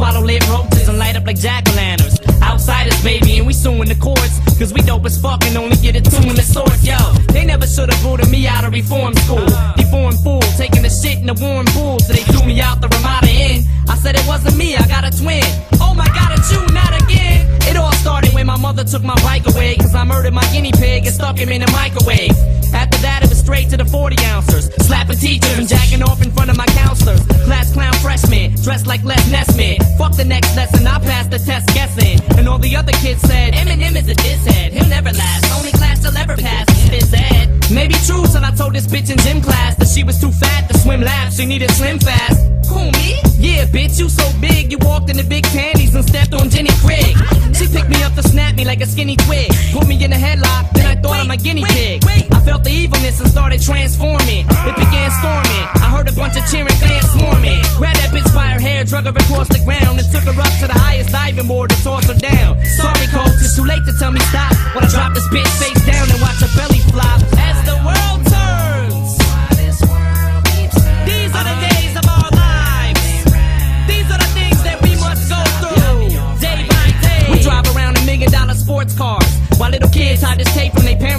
swallow lip roaches and light up like jack-o'-lanterns. Outsiders, baby, and we suing the courts. Cause we dope as fuck and only get a in the source, yo. They never should've voted me out of reform school. Deformed fool, taking the shit in the warm pool. So they threw me out the Ramada Inn. I said it wasn't me, I got a twin. Oh my god, it's you, not again. It all started when my mother took my bike away. Cause I murdered my guinea pig and stuck him in the microwave. To the 40 ounces. Slapping teachers and jacking off in front of my counselors. Class clown freshman, dressed like Les Nessman. Fuck the next lesson, I passed the test guessing. And all the other kids said, Eminem is a disshead. He'll never last. Only class he'll ever pass is phys. Maybe true till I told this bitch in gym class that she was too fat to swim laps. She needed slim fast. Who, me? Yeah, bitch, you so big. You walked in the big panties and stepped on Jenny Craig. She picked me up to snap me like a skinny twig. Put me in a headlock, thought I'm a guinea pig. I felt the evilness and started transforming. It began storming. I heard a bunch of cheering fans swarming. Grabbed that bitch by her hair, drug her across the ground, and took her up to the highest diving board and tossed her down. Sorry, coach, it's too late to tell me stop. When I drop this bitch face down and watch her belly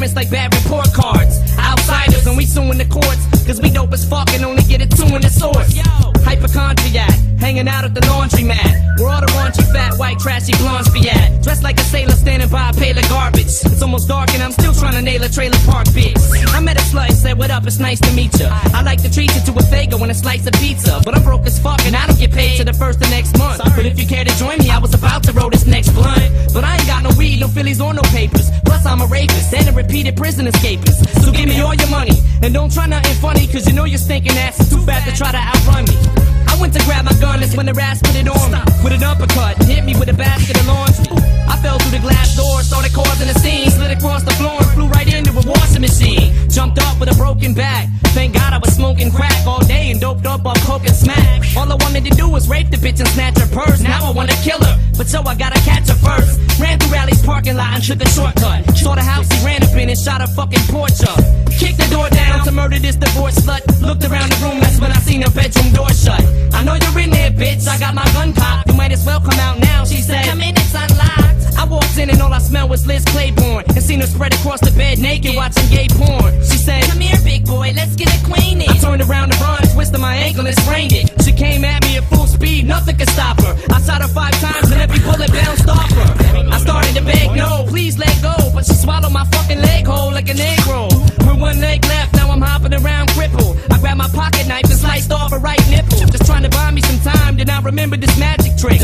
parents like bad report cards. Outsiders and we suing the courts cause we dope as fuck and only get it two in the source. Hypochondriac, hanging out at the laundromat. Where all the raunchy, fat, white, trashy blondes be at. Dressed like a sailor standing by a pail of garbage. It's almost dark and I'm still trying to nail a trailer park bitch. I met a slut and said, What up? It's nice to meet ya. I like to treat you to a Faygo and a slice of pizza. But I'm broke as fuck and I don't get paid till the first of next month. But if you care to join me, I was about to roll this next blunt. But I Plus, I'm a rapist and a repeated prison escapist. So give me all your money and don't try nothing funny, cause you know your stinking ass is too fat to try to outrun me. I went to grab my gun, that's when the ass put it on me. With an uppercut, hit me with a basket of laundry. I fell through the glass door, wanted to do was rape the bitch and snatch her purse. Now I wanna kill her, but so I gotta catch her first. Ran through Rally's parking lot and took a shortcut. Saw the house he ran up in and shot a fucking porch up. Kicked the door down to murder this divorced slut. Looked around the room, that's when I seen her bedroom door shut. I know you're in there, bitch. I got my gun cocked. You might as well come out now. She said, Come in, it's unlocked. I walked in and all I smelled was Liz Claiborne. And seen her spread across the bed naked watching gay porn. Fucking leg hole like a negro. With one leg left, now I'm hopping around crippled. I grabbed my pocket knife and sliced off her right nipple. Just trying to buy me some time, then I remember this magic trick.